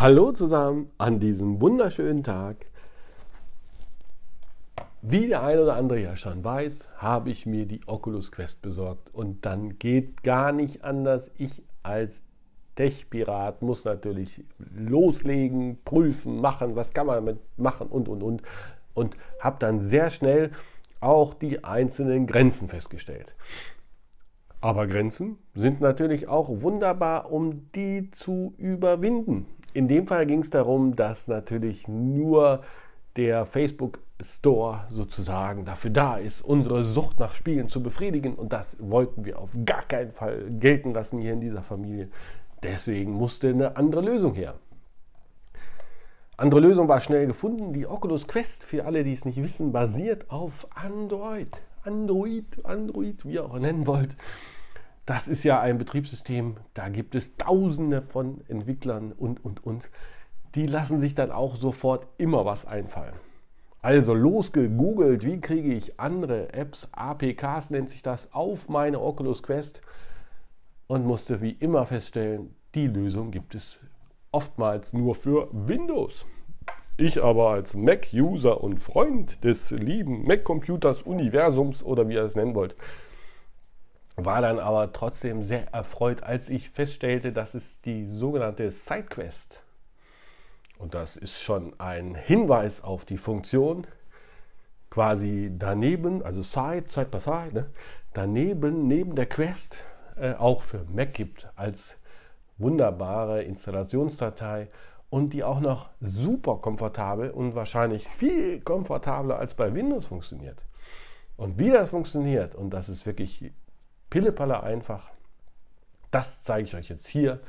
Hallo zusammen an diesem wunderschönen Tag. Wie der eine oder andere ja schon weiß, habe ich mir die Oculus Quest besorgt und dann geht gar nicht anders. Ich als Tech-Pirat muss natürlich loslegen, prüfen, machen, was kann man damit machen und und und und habe dann sehr schnell auch die einzelnen Grenzen festgestellt. Aber Grenzen sind natürlich auch wunderbar, um die zu überwinden. In dem Fall ging es darum, dass natürlich nur der Facebook Store sozusagen dafür da ist, unsere Sucht nach Spielen zu befriedigen. Und das wollten wir auf gar keinen Fall gelten lassen hier in dieser Familie. Deswegen musste eine andere Lösung her. Andere Lösung war schnell gefunden. Die Oculus Quest, für alle, die es nicht wissen, basiert auf Android. Android, Android, wie ihr auch nennen wollt. Das ist ja ein Betriebssystem, da gibt es tausende von Entwicklern und, und, und. Die lassen sich dann auch sofort immer was einfallen. Also losgegoogelt, wie kriege ich andere Apps, APKs nennt sich das, auf meine Oculus Quest und musste wie immer feststellen, die Lösung gibt es oftmals nur für Windows. Ich aber als Mac-User und Freund des lieben Mac-Computers Universums oder wie ihr es nennen wollt, war dann aber trotzdem sehr erfreut, als ich feststellte, dass es die sogenannte SideQuest und das ist schon ein Hinweis auf die Funktion quasi daneben, also Side, Side by Side, ne? daneben, neben der Quest äh, auch für Mac gibt als wunderbare Installationsdatei und die auch noch super komfortabel und wahrscheinlich viel komfortabler als bei Windows funktioniert. Und wie das funktioniert, und das ist wirklich pillepalle einfach. Das zeige ich euch jetzt hier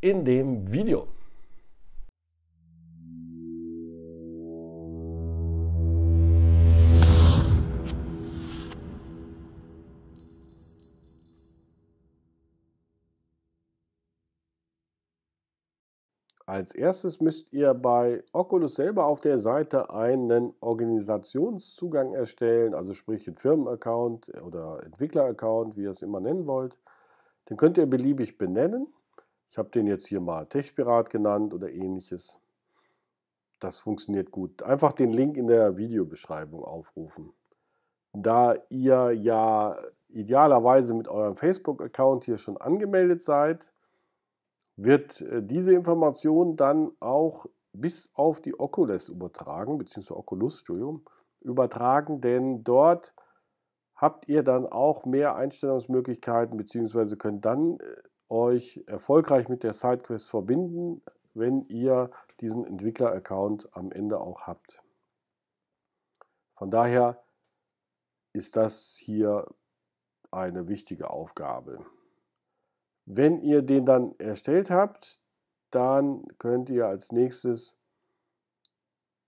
in dem Video. Als erstes müsst ihr bei Oculus selber auf der Seite einen Organisationszugang erstellen, also sprich einen Firmenaccount oder Entwickleraccount, wie ihr es immer nennen wollt. Den könnt ihr beliebig benennen. Ich habe den jetzt hier mal Techpirat genannt oder ähnliches. Das funktioniert gut. Einfach den Link in der Videobeschreibung aufrufen. Da ihr ja idealerweise mit eurem Facebook-Account hier schon angemeldet seid, wird äh, diese Information dann auch bis auf die Oculus übertragen, beziehungsweise Oculus, Entschuldigung, übertragen, denn dort habt ihr dann auch mehr Einstellungsmöglichkeiten, beziehungsweise könnt dann äh, euch erfolgreich mit der SideQuest verbinden, wenn ihr diesen Entwickler-Account am Ende auch habt. Von daher ist das hier eine wichtige Aufgabe. Wenn ihr den dann erstellt habt, dann könnt ihr als nächstes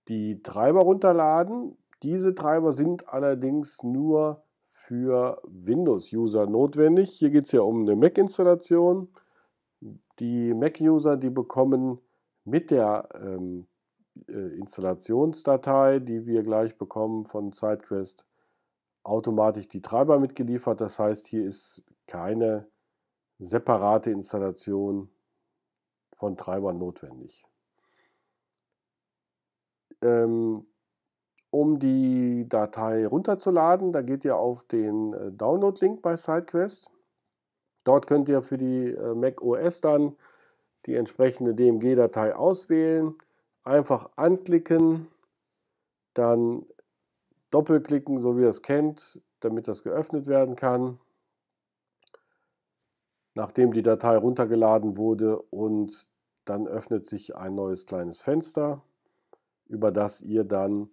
die Treiber runterladen. Diese Treiber sind allerdings nur für Windows-User notwendig. Hier geht es ja um eine Mac-Installation. Die Mac-User, die bekommen mit der ähm, äh, Installationsdatei, die wir gleich bekommen von SideQuest, automatisch die Treiber mitgeliefert. Das heißt, hier ist keine separate Installation von Treibern notwendig. Ähm, um die Datei runterzuladen, da geht ihr auf den äh, Download-Link bei SideQuest. Dort könnt ihr für die äh, Mac OS dann die entsprechende DMG-Datei auswählen, einfach anklicken, dann doppelklicken, so wie ihr es kennt, damit das geöffnet werden kann nachdem die Datei runtergeladen wurde und dann öffnet sich ein neues kleines Fenster, über das ihr dann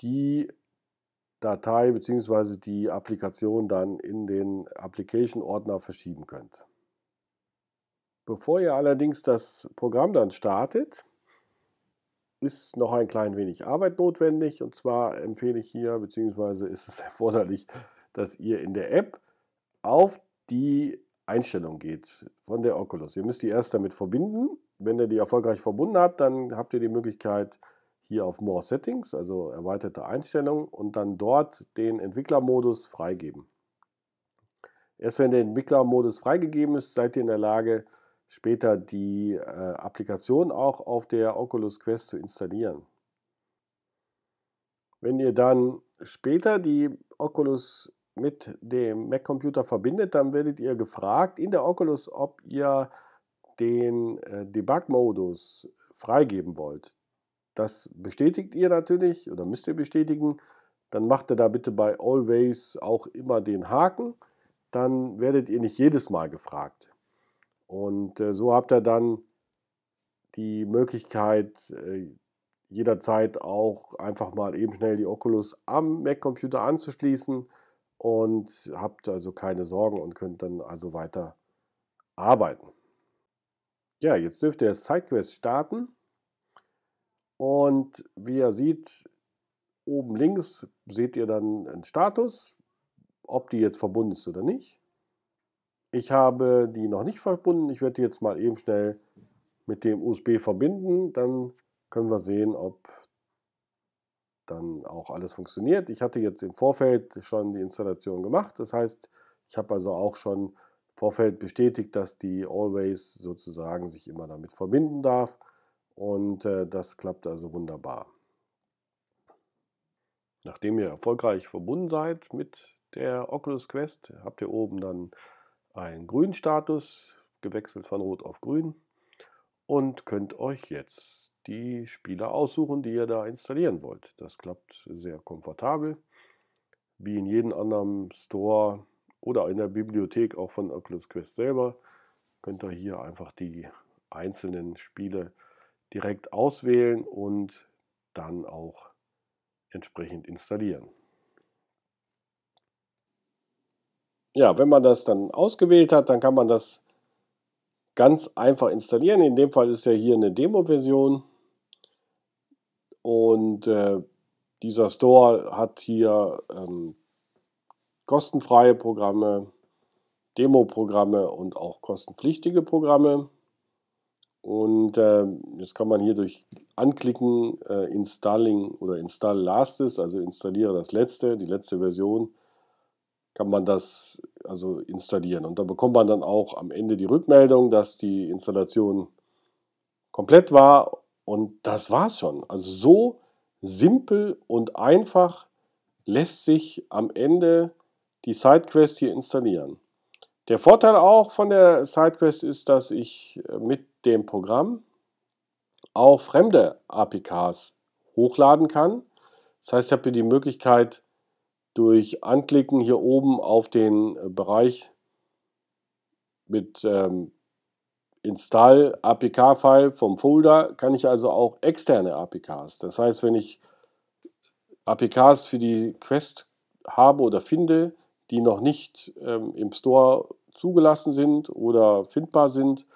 die Datei bzw. die Applikation dann in den Application-Ordner verschieben könnt. Bevor ihr allerdings das Programm dann startet, ist noch ein klein wenig Arbeit notwendig. Und zwar empfehle ich hier, beziehungsweise ist es erforderlich, dass ihr in der App auf die Einstellung geht von der Oculus. Ihr müsst die erst damit verbinden. Wenn ihr die erfolgreich verbunden habt, dann habt ihr die Möglichkeit hier auf More Settings, also erweiterte Einstellungen und dann dort den Entwicklermodus freigeben. Erst wenn der Entwicklermodus freigegeben ist, seid ihr in der Lage, später die äh, Applikation auch auf der Oculus Quest zu installieren. Wenn ihr dann später die Oculus mit dem Mac-Computer verbindet, dann werdet ihr gefragt in der Oculus, ob ihr den äh, Debug-Modus freigeben wollt. Das bestätigt ihr natürlich oder müsst ihr bestätigen. Dann macht ihr da bitte bei Always auch immer den Haken. Dann werdet ihr nicht jedes Mal gefragt. Und äh, so habt ihr dann die Möglichkeit, äh, jederzeit auch einfach mal eben schnell die Oculus am Mac-Computer anzuschließen und habt also keine Sorgen und könnt dann also weiter arbeiten. Ja, jetzt dürft ihr SideQuest starten. Und wie ihr seht, oben links seht ihr dann einen Status, ob die jetzt verbunden ist oder nicht. Ich habe die noch nicht verbunden. Ich werde die jetzt mal eben schnell mit dem USB verbinden. Dann können wir sehen, ob dann auch alles funktioniert. Ich hatte jetzt im Vorfeld schon die Installation gemacht. Das heißt, ich habe also auch schon im Vorfeld bestätigt, dass die Always sozusagen sich immer damit verbinden darf. Und äh, das klappt also wunderbar. Nachdem ihr erfolgreich verbunden seid mit der Oculus Quest, habt ihr oben dann einen grünen Status, gewechselt von rot auf grün und könnt euch jetzt die Spiele aussuchen, die ihr da installieren wollt. Das klappt sehr komfortabel, wie in jedem anderen Store oder in der Bibliothek auch von Oculus Quest selber. Könnt ihr hier einfach die einzelnen Spiele direkt auswählen und dann auch entsprechend installieren. Ja, wenn man das dann ausgewählt hat, dann kann man das ganz einfach installieren. In dem Fall ist ja hier eine Demo-Version. Und äh, dieser Store hat hier ähm, kostenfreie Programme, Demo-Programme und auch kostenpflichtige Programme. Und äh, jetzt kann man hier durch Anklicken äh, Installing oder Install Lastes, also installiere das letzte, die letzte Version, kann man das also installieren. Und da bekommt man dann auch am Ende die Rückmeldung, dass die Installation komplett war und das war's schon. Also so simpel und einfach lässt sich am Ende die SideQuest hier installieren. Der Vorteil auch von der SideQuest ist, dass ich äh, mit dem Programm auch fremde APKs hochladen kann. Das heißt, ich habe hier die Möglichkeit, durch Anklicken hier oben auf den äh, Bereich mit ähm, Install APK-File vom Folder kann ich also auch externe APKs. Das heißt, wenn ich APKs für die Quest habe oder finde, die noch nicht ähm, im Store zugelassen sind oder findbar sind,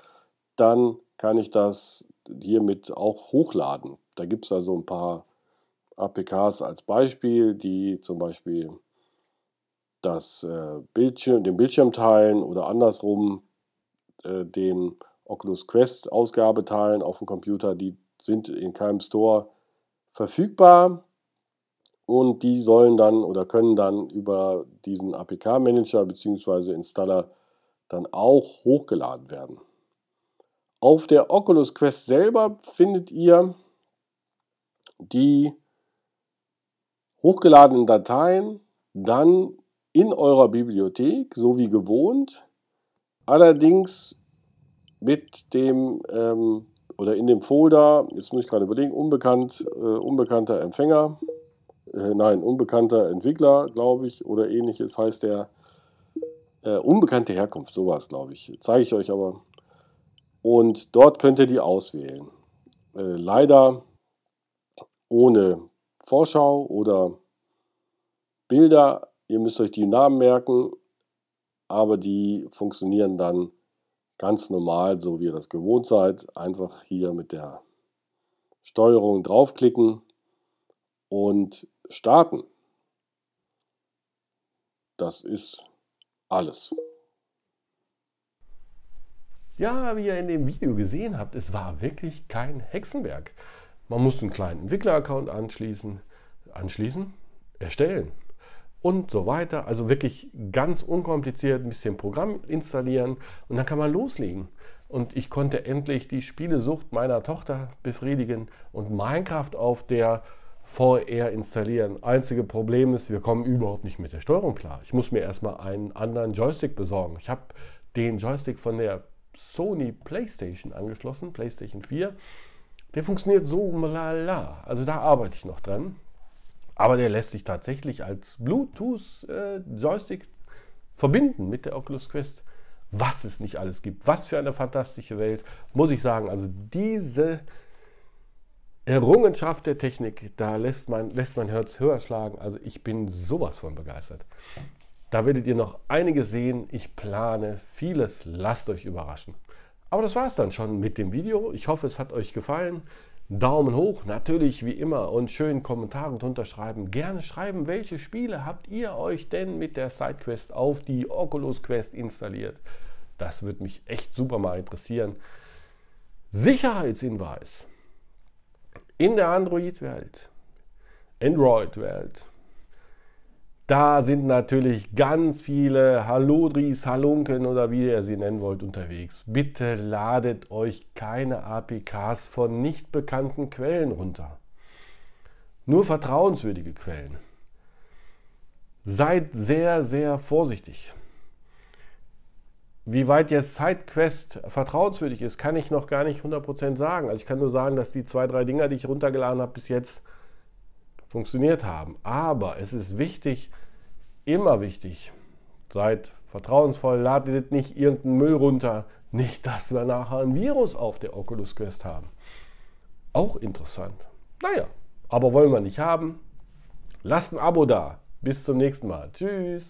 dann kann ich das hiermit auch hochladen. Da gibt es also ein paar APKs als Beispiel, die zum Beispiel das äh, Bildschirm, den Bildschirm teilen oder andersrum äh, den Oculus Quest Ausgabe teilen auf dem Computer, die sind in keinem Store verfügbar und die sollen dann oder können dann über diesen APK Manager bzw. Installer dann auch hochgeladen werden. Auf der Oculus Quest selber findet ihr die hochgeladenen Dateien dann in eurer Bibliothek, so wie gewohnt. Allerdings mit dem ähm, oder in dem Folder, jetzt muss ich gerade überlegen, unbekannt, äh, unbekannter Empfänger, äh, nein, unbekannter Entwickler, glaube ich, oder ähnliches heißt der, äh, unbekannte Herkunft, sowas, glaube ich, zeige ich euch aber. Und dort könnt ihr die auswählen. Äh, leider ohne Vorschau oder Bilder, ihr müsst euch die Namen merken, aber die funktionieren dann ganz normal, so wie ihr das gewohnt seid. Einfach hier mit der Steuerung draufklicken und starten. Das ist alles. Ja, wie ihr in dem Video gesehen habt, es war wirklich kein Hexenwerk. Man muss einen kleinen Entwickler-Account anschließen, anschließen, erstellen und so weiter. Also wirklich ganz unkompliziert ein bisschen Programm installieren und dann kann man loslegen. und ich konnte endlich die Spielesucht meiner Tochter befriedigen und Minecraft auf der VR installieren. Einzige Problem ist, wir kommen überhaupt nicht mit der Steuerung klar. Ich muss mir erstmal einen anderen Joystick besorgen. Ich habe den Joystick von der Sony PlayStation angeschlossen, PlayStation 4. Der funktioniert so lala. Also da arbeite ich noch dran. Aber der lässt sich tatsächlich als Bluetooth-Joystick äh, verbinden mit der Oculus Quest. Was es nicht alles gibt. Was für eine fantastische Welt. Muss ich sagen, also diese Errungenschaft der Technik, da lässt mein, lässt mein Herz höher schlagen. Also ich bin sowas von begeistert. Da werdet ihr noch einiges sehen. Ich plane vieles. Lasst euch überraschen. Aber das war es dann schon mit dem Video. Ich hoffe, es hat euch gefallen. Daumen hoch, natürlich wie immer und schön Kommentare drunter schreiben. Gerne schreiben, welche Spiele habt ihr euch denn mit der SideQuest auf die Oculus Quest installiert? Das würde mich echt super mal interessieren. Sicherheitshinweis. In der Android-Welt, Android-Welt, da sind natürlich ganz viele Halodris, Halunken oder wie ihr sie nennen wollt unterwegs. Bitte ladet euch keine APKs von nicht bekannten Quellen runter. Nur vertrauenswürdige Quellen. Seid sehr, sehr vorsichtig. Wie weit jetzt SideQuest vertrauenswürdig ist, kann ich noch gar nicht 100% sagen. Also ich kann nur sagen, dass die zwei, drei Dinger, die ich runtergeladen habe, bis jetzt funktioniert haben. Aber es ist wichtig, immer wichtig, seid vertrauensvoll, ladet nicht irgendeinen Müll runter. Nicht, dass wir nachher ein Virus auf der Oculus Quest haben. Auch interessant. Naja, aber wollen wir nicht haben. Lasst ein Abo da. Bis zum nächsten Mal. Tschüss.